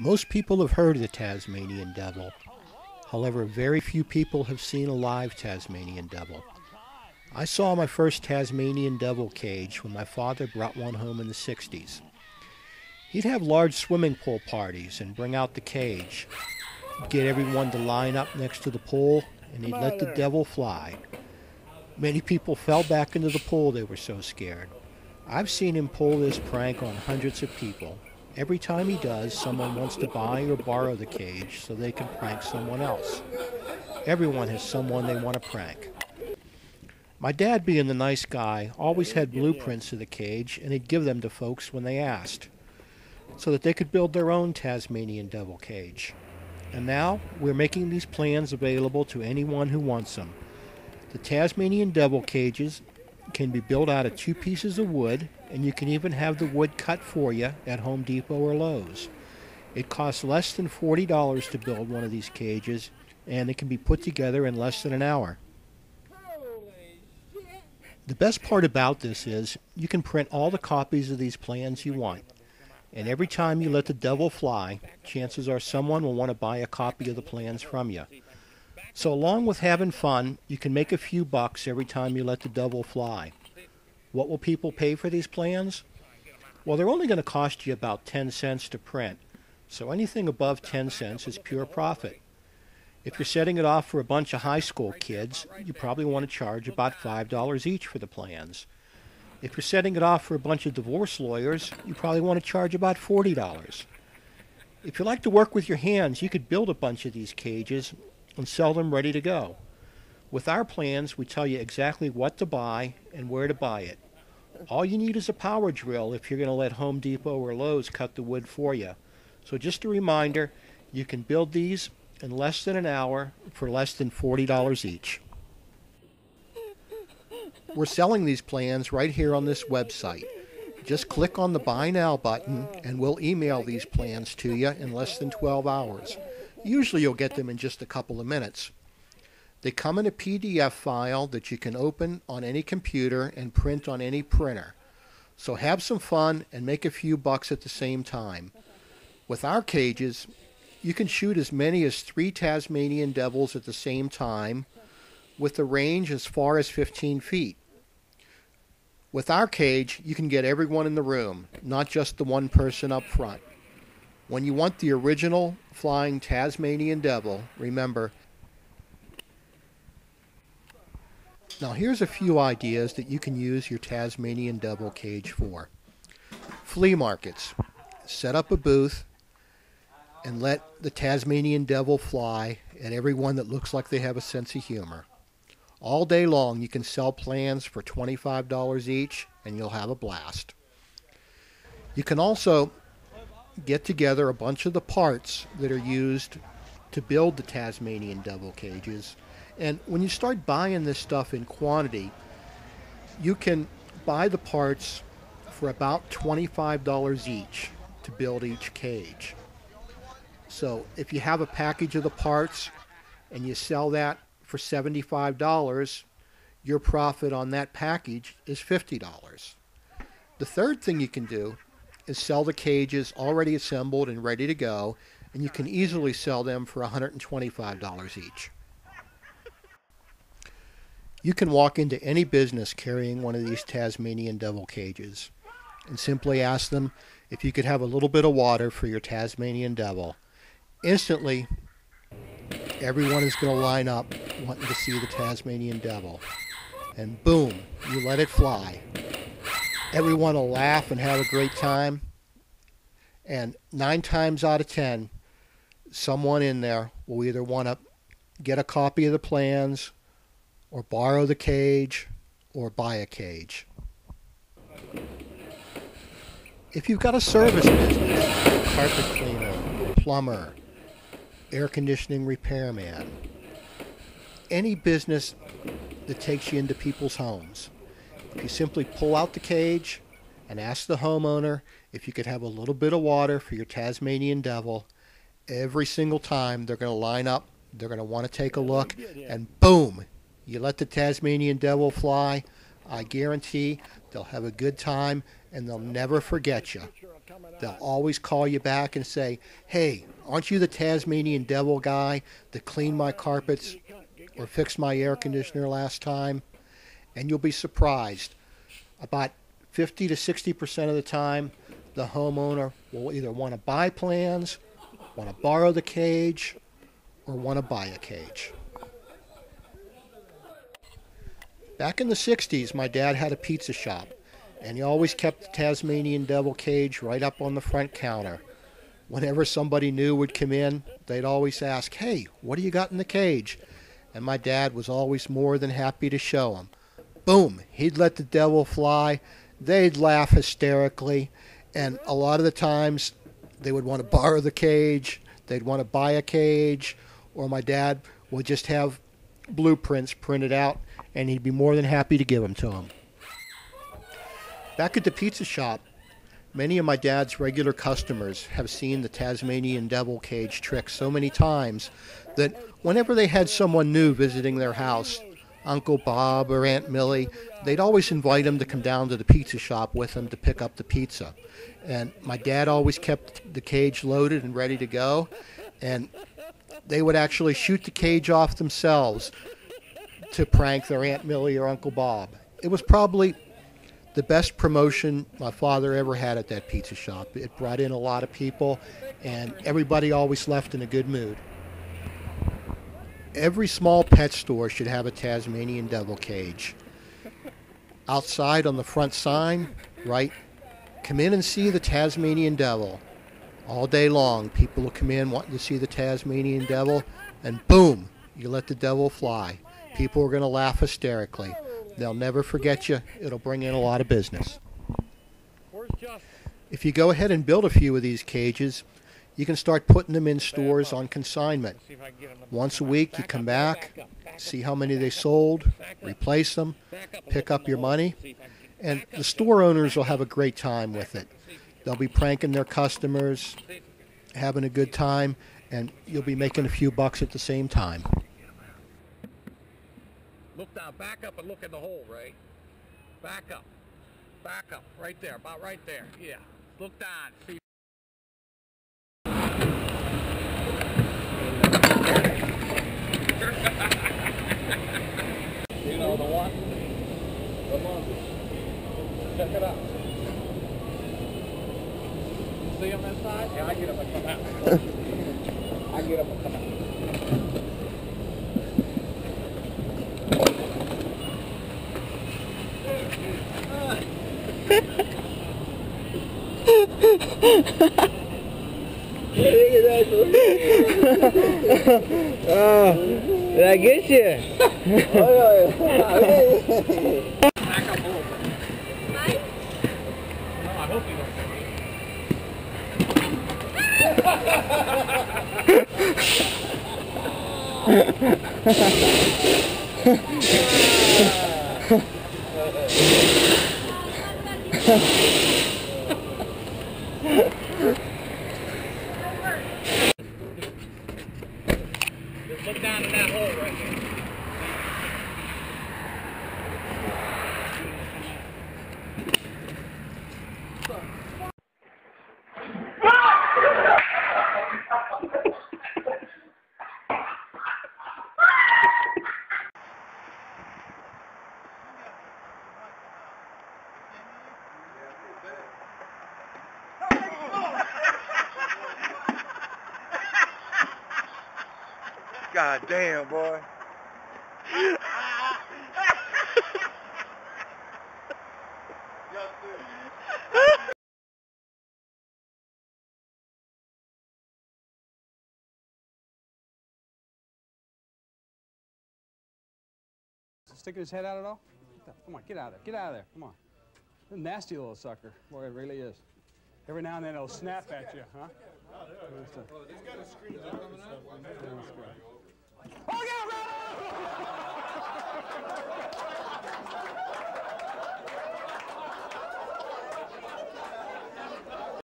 Most people have heard of the Tasmanian devil. However, very few people have seen a live Tasmanian devil. I saw my first Tasmanian devil cage when my father brought one home in the 60s. He'd have large swimming pool parties and bring out the cage, get everyone to line up next to the pool, and he'd let the devil fly. Many people fell back into the pool, they were so scared. I've seen him pull this prank on hundreds of people, Every time he does, someone wants to buy or borrow the cage so they can prank someone else. Everyone has someone they want to prank. My dad, being the nice guy, always had blueprints of the cage and he'd give them to folks when they asked, so that they could build their own Tasmanian devil cage. And now we're making these plans available to anyone who wants them. The Tasmanian devil cages can be built out of two pieces of wood and you can even have the wood cut for you at Home Depot or Lowe's. It costs less than $40 to build one of these cages, and it can be put together in less than an hour. The best part about this is you can print all the copies of these plans you want. And every time you let the devil fly, chances are someone will want to buy a copy of the plans from you. So along with having fun, you can make a few bucks every time you let the devil fly. What will people pay for these plans? Well, they're only going to cost you about 10 cents to print, so anything above 10 cents is pure profit. If you're setting it off for a bunch of high school kids, you probably want to charge about $5 each for the plans. If you're setting it off for a bunch of divorce lawyers, you probably want to charge about $40. If you like to work with your hands, you could build a bunch of these cages and sell them ready to go. With our plans, we tell you exactly what to buy and where to buy it. All you need is a power drill if you're going to let Home Depot or Lowe's cut the wood for you. So just a reminder, you can build these in less than an hour for less than $40 each. We're selling these plans right here on this website. Just click on the Buy Now button and we'll email these plans to you in less than 12 hours. Usually you'll get them in just a couple of minutes. They come in a PDF file that you can open on any computer and print on any printer. So have some fun and make a few bucks at the same time. With our cages, you can shoot as many as three Tasmanian devils at the same time with a range as far as 15 feet. With our cage, you can get everyone in the room, not just the one person up front. When you want the original flying Tasmanian devil, remember Now here's a few ideas that you can use your Tasmanian devil cage for. Flea markets. Set up a booth and let the Tasmanian devil fly at everyone that looks like they have a sense of humor. All day long you can sell plans for $25 each and you'll have a blast. You can also get together a bunch of the parts that are used to build the Tasmanian devil cages and when you start buying this stuff in quantity, you can buy the parts for about $25 each to build each cage. So if you have a package of the parts and you sell that for $75, your profit on that package is $50. The third thing you can do is sell the cages already assembled and ready to go, and you can easily sell them for $125 each. You can walk into any business carrying one of these Tasmanian devil cages and simply ask them if you could have a little bit of water for your Tasmanian devil. Instantly, everyone is going to line up wanting to see the Tasmanian devil. And boom, you let it fly. Everyone will laugh and have a great time. And nine times out of ten, someone in there will either want to get a copy of the plans or borrow the cage, or buy a cage. If you've got a service business, carpet cleaner, plumber, air conditioning repairman, any business that takes you into people's homes, you simply pull out the cage and ask the homeowner if you could have a little bit of water for your Tasmanian devil, every single time they're going to line up, they're going to want to take a look, and boom, you let the Tasmanian devil fly, I guarantee they'll have a good time and they'll never forget you. They'll always call you back and say, Hey, aren't you the Tasmanian devil guy that cleaned my carpets or fixed my air conditioner last time? And you'll be surprised. About 50 to 60% of the time, the homeowner will either want to buy plans, want to borrow the cage, or want to buy a cage. Back in the 60s, my dad had a pizza shop, and he always kept the Tasmanian devil cage right up on the front counter. Whenever somebody new would come in, they'd always ask, Hey, what do you got in the cage? And my dad was always more than happy to show them. Boom, he'd let the devil fly. They'd laugh hysterically, and a lot of the times they would want to borrow the cage, they'd want to buy a cage, or my dad would just have blueprints printed out and he'd be more than happy to give them to them. Back at the pizza shop, many of my dad's regular customers have seen the Tasmanian devil cage trick so many times that whenever they had someone new visiting their house, Uncle Bob or Aunt Millie, they'd always invite him to come down to the pizza shop with them to pick up the pizza. And my dad always kept the cage loaded and ready to go. And they would actually shoot the cage off themselves to prank their Aunt Millie or Uncle Bob. It was probably the best promotion my father ever had at that pizza shop. It brought in a lot of people, and everybody always left in a good mood. Every small pet store should have a Tasmanian devil cage. Outside on the front sign, right, come in and see the Tasmanian devil. All day long, people will come in wanting to see the Tasmanian devil, and boom, you let the devil fly. People are going to laugh hysterically. They'll never forget you. It'll bring in a lot of business. If you go ahead and build a few of these cages, you can start putting them in stores on consignment. Once a week, you come back, see how many they sold, replace them, pick up your money, and the store owners will have a great time with it. They'll be pranking their customers, having a good time, and you'll be making a few bucks at the same time. Look down, back up and look in the hole, Ray. Back up. Back up, right there, about right there. Yeah. Look down. See. You know the one? The monkey. Check it out. See him inside? Yeah, I get him and come out. I get him and come out. oh, did I get you? Back up a little bit. No, I hope you don't get me. Just look down in that hole right there. God damn, boy. Sticking his head out at all? Come on, get out of there. Get out of there. Come on. A nasty little sucker. Boy, it really is. Every now and then it'll snap at you, huh? Oh, yeah, right!